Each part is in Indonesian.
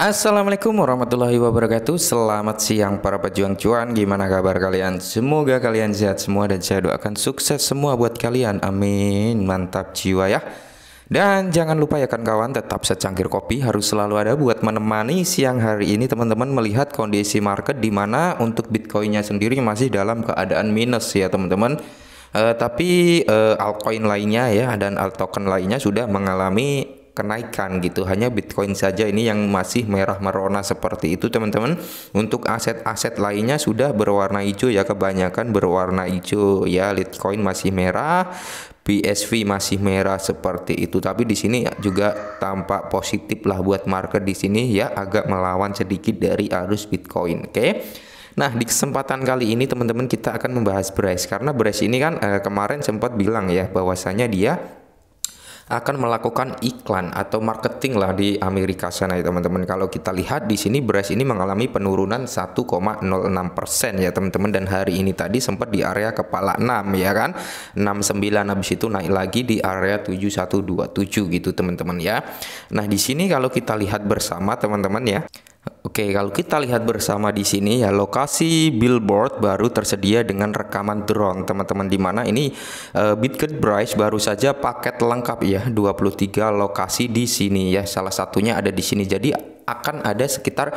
Assalamualaikum warahmatullahi wabarakatuh. Selamat siang para pejuang cuan. Gimana kabar kalian? Semoga kalian sehat semua Dan saya doakan sukses semua buat kalian. Amin. Mantap jiwa ya. Dan jangan lupa ya kan kawan tetap secangkir kopi. Harus selalu ada buat menemani siang hari ini. Teman-teman melihat kondisi market di mana untuk bitcoinnya sendiri masih dalam keadaan minus ya teman-teman. Uh, tapi uh, altcoin lainnya ya dan alt token lainnya sudah mengalami kenaikan gitu. Hanya Bitcoin saja ini yang masih merah merona seperti itu teman-teman. Untuk aset-aset lainnya sudah berwarna hijau ya kebanyakan berwarna hijau ya. Litecoin masih merah BSV masih merah seperti itu. Tapi di sini juga tampak positif lah buat market di sini ya agak melawan sedikit dari arus Bitcoin oke? Okay? Nah, di kesempatan kali ini teman-teman kita akan membahas Brace karena Brace ini kan eh, kemarin sempat bilang ya bahwasanya dia akan melakukan iklan atau marketing lah di Amerika sana ya teman-teman. Kalau kita lihat di sini beras ini mengalami penurunan 1,06% ya teman-teman dan hari ini tadi sempat di area kepala 6 ya kan. 69 habis itu naik lagi di area 7127 gitu teman-teman ya. Nah, di sini kalau kita lihat bersama teman-teman ya Oke, kalau kita lihat bersama di sini ya lokasi billboard baru tersedia dengan rekaman drone. Teman-teman di mana ini uh, Bitget Bryce baru saja paket lengkap ya 23 lokasi di sini ya. Salah satunya ada di sini. Jadi akan ada sekitar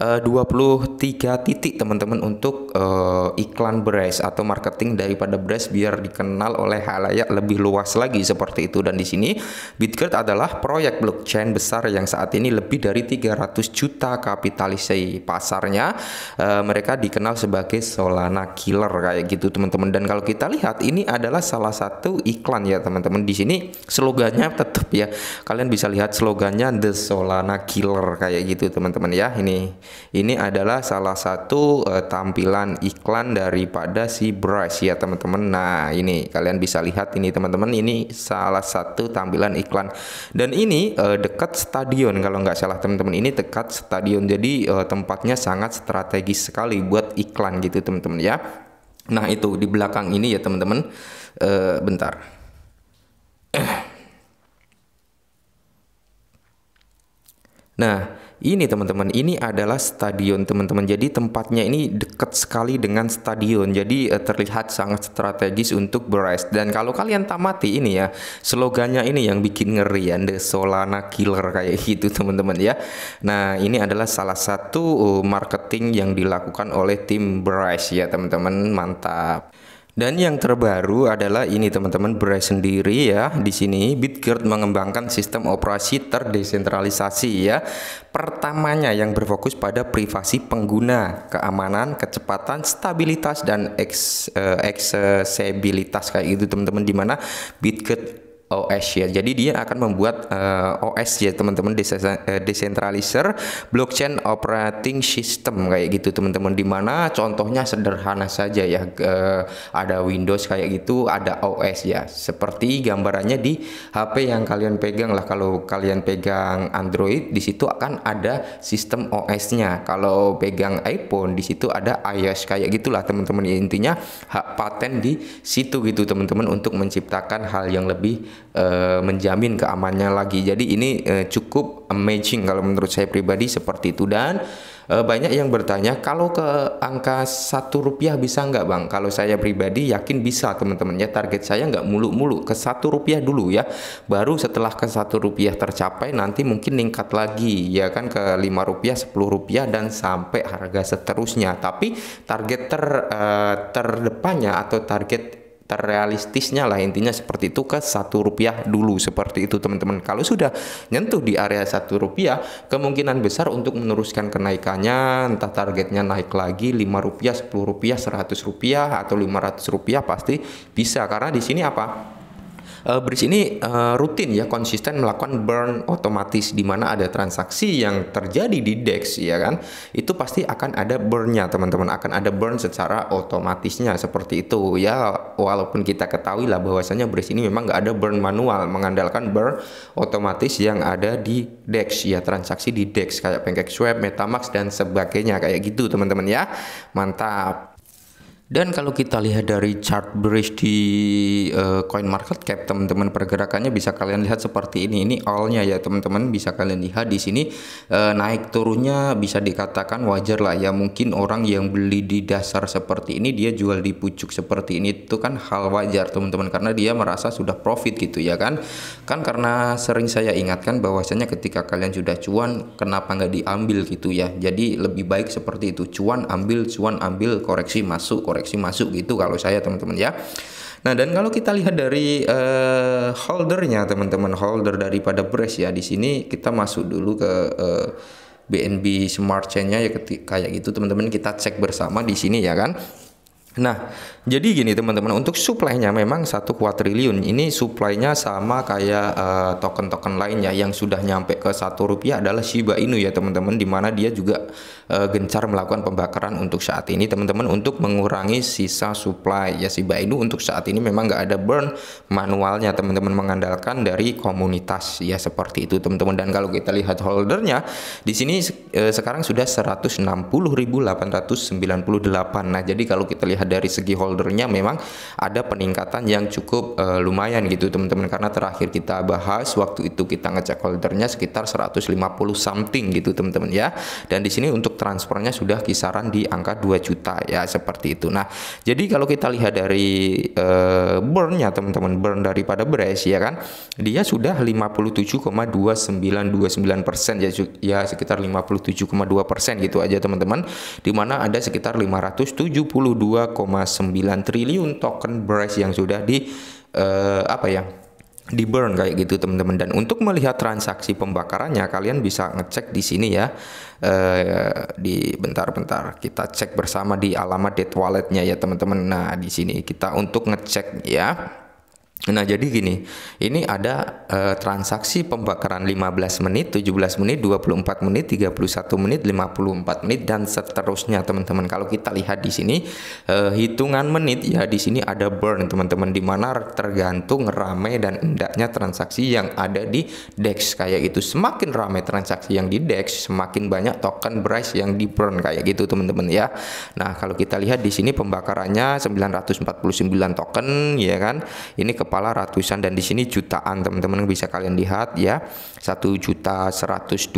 eh, uh, 23 titik teman-teman untuk uh, iklan Brace atau marketing daripada Brace biar dikenal oleh halayak lebih luas lagi seperti itu. Dan di sini Bitgert adalah proyek blockchain besar yang saat ini lebih dari 300 juta kapitalisasi pasarnya. Uh, mereka dikenal sebagai Solana killer kayak gitu teman-teman. Dan kalau kita lihat ini adalah salah satu iklan ya teman-teman. Di sini slogannya tetap ya. Kalian bisa lihat slogannya The Solana Killer kayak kayak gitu teman-teman ya. Ini ini adalah salah satu uh, tampilan iklan daripada si brush ya teman-teman. Nah ini kalian bisa lihat ini teman-teman. Ini salah satu tampilan iklan. Dan ini uh, dekat stadion kalau nggak salah teman-teman. Ini dekat stadion. Jadi uh, tempatnya sangat strategis sekali buat iklan gitu teman-teman ya. Nah itu di belakang ini ya teman-teman. Uh, bentar. Nah, ini teman-teman, ini adalah stadion teman-teman. Jadi tempatnya ini dekat sekali dengan stadion. Jadi eh, terlihat sangat strategis untuk beres. Dan kalau kalian tamati ini ya, slogannya ini yang bikin ngeri ya, The Solana Killer kayak gitu teman-teman ya. Nah, ini adalah salah satu uh, marketing yang dilakukan oleh tim Bryce ya teman-teman. Mantap. Dan yang terbaru adalah ini teman-teman Bryce sendiri ya. Di sini Bitgert mengembangkan sistem operasi terdesentralisasi ya. Pertamanya yang berfokus pada privasi pengguna, keamanan, kecepatan, stabilitas dan eh, aksesibilitas kayak gitu teman-teman di mana Bitgert OS ya. Jadi dia akan membuat uh, eh, OS ya teman-teman eh, decentralizer blockchain operating system kayak gitu teman-teman. Di mana contohnya sederhana saja ya uh, ada Windows kayak gitu, ada OS ya. Seperti gambarannya di HP yang kalian pegang lah. Kalau kalian pegang Android di situ akan ada sistem OS-nya. Kalau pegang iPhone di situ ada iOS kayak gitulah teman-teman. Intinya hak paten di situ gitu teman-teman untuk menciptakan hal yang lebih uh, menjamin keamannya lagi. Jadi ini uh, cukup amazing kalau menurut saya pribadi seperti itu dan uh, banyak yang bertanya kalau ke angka satu rupiah bisa nggak bang? Kalau saya pribadi yakin bisa teman-teman ya target saya nggak muluk-muluk ke satu rupiah dulu ya. Baru setelah ke satu rupiah tercapai nanti mungkin meningkat lagi ya kan ke lima rupiah, sepuluh rupiah dan sampai harga seterusnya. Tapi target ter uh, terdepannya atau target terrealistisnya lah intinya seperti itu ke satu rupiah dulu seperti itu teman-teman. Kalau sudah nyentuh di area satu rupiah kemungkinan besar untuk meneruskan kenaikannya entah targetnya naik lagi lima rupiah sepuluh rupiah seratus rupiah atau lima ratus rupiah pasti bisa. Karena di sini apa uh, Bridge ini uh, rutin ya konsisten melakukan burn otomatis di mana ada transaksi yang terjadi di DEX ya kan? Itu pasti akan ada burnnya teman-teman. Akan ada burn secara otomatisnya seperti itu ya. Walaupun kita ketahui lah bahwasanya Bridge ini memang nggak ada burn manual mengandalkan burn otomatis yang ada di DEX ya. Transaksi di DEX kayak PancakeSwap, MetaMask dan sebagainya. Kayak gitu teman-teman ya. Mantap Dan kalau kita lihat dari chart bearish di uh, coin market cap teman-teman pergerakannya bisa kalian lihat seperti ini. Ini all-nya ya teman-teman bisa kalian lihat di sini uh, naik turunnya bisa dikatakan wajar lah ya. Mungkin orang yang beli di dasar seperti ini dia jual di pucuk seperti ini itu kan hal wajar teman-teman karena dia merasa sudah profit gitu ya kan. Kan karena sering saya ingatkan bahwasanya ketika kalian sudah cuan kenapa nggak diambil gitu ya. Jadi lebih baik seperti itu. Cuan ambil, cuan ambil, koreksi masuk, koreksi koreksi masuk gitu kalau saya teman-teman ya. Nah dan kalau kita lihat dari uh, holdernya teman-teman holder daripada brush ya di sini kita masuk dulu ke uh, eh, BNB Smart Chain-nya ya kayak gitu teman-teman kita cek bersama di sini ya kan. Nah, jadi gini teman-teman, untuk supply-nya memang satu kuadriliun. Ini supply-nya sama kayak uh, token-token lainnya yang sudah nyampe ke satu rupiah adalah Shiba Inu ya teman-teman, di mana dia juga uh, gencar melakukan pembakaran untuk saat ini teman-teman untuk mengurangi sisa supply ya Shiba Inu untuk saat ini memang nggak ada burn manualnya teman-teman mengandalkan dari komunitas ya seperti itu teman-teman. Dan kalau kita lihat holdernya di sini uh, sekarang sudah 160.898. Nah, jadi kalau kita lihat dari segi holdernya memang ada peningkatan yang cukup uh, lumayan gitu teman-teman. Karena terakhir kita bahas waktu itu kita ngecek holdernya sekitar 150 something gitu teman-teman ya. Dan di sini untuk transfernya sudah kisaran di angka 2 juta ya seperti itu. Nah jadi kalau kita lihat dari uh, burnnya teman-teman burn daripada beres ya kan dia sudah 57,2929 persen ya, ya sekitar 57,2 persen gitu aja teman-teman. Di mana ada sekitar 572 2,9 triliun token beras yang sudah di uh, apa ya di burn kayak gitu teman-teman. Dan untuk melihat transaksi pembakarannya kalian bisa ngecek di sini ya. Uh, di bentar-bentar kita cek bersama di alamat dead walletnya ya teman-teman. Nah di sini kita untuk ngecek ya. Nah jadi gini, ini ada uh, transaksi pembakaran 15 menit, 17 menit, 24 menit, 31 menit, 54 menit dan seterusnya teman-teman. Kalau kita lihat di sini uh, hitungan menit ya di sini ada burn teman-teman di mana tergantung ramai dan endaknya transaksi yang ada di DEX kayak gitu. Semakin ramai transaksi yang di DEX, semakin banyak token price yang di burn kayak gitu teman-teman ya. Nah, kalau kita lihat di sini pembakarannya 949 token ya kan. Ini ke kepala ratusan dan di sini jutaan teman-teman bisa kalian lihat ya. Satu juta 121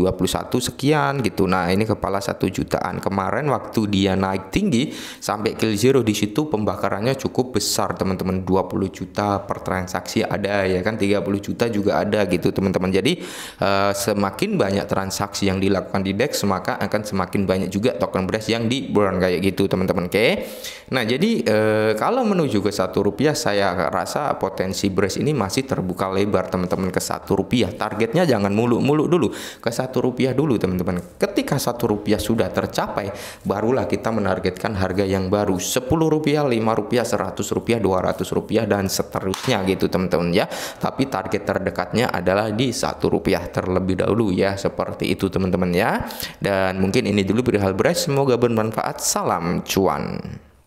sekian gitu. Nah ini kepala satu jutaan. Kemarin waktu dia naik tinggi sampai kill zero di situ pembakarannya cukup besar teman-teman. 20 juta per transaksi ada ya kan? 30 juta juga ada gitu teman-teman. Jadi uh, semakin banyak transaksi yang dilakukan di DEX maka akan semakin banyak juga token beras yang di burn kayak gitu teman-teman. Oke? Nah jadi uh, kalau menuju ke satu rupiah saya rasa potensi beras ini masih terbuka lebar teman-teman ke satu rupiah. Targetnya jangan mulu-mulu dulu ke satu rupiah dulu teman-teman. Ketika satu rupiah sudah tercapai barulah kita menargetkan harga yang baru. 10 rupiah 5 rupiah 100 rupiah 200 rupiah dan seterusnya gitu teman-teman ya. Tapi target terdekatnya adalah di satu rupiah terlebih dahulu ya. Seperti itu teman-teman ya. Dan mungkin ini dulu perihal beras semoga bermanfaat. Salam cuan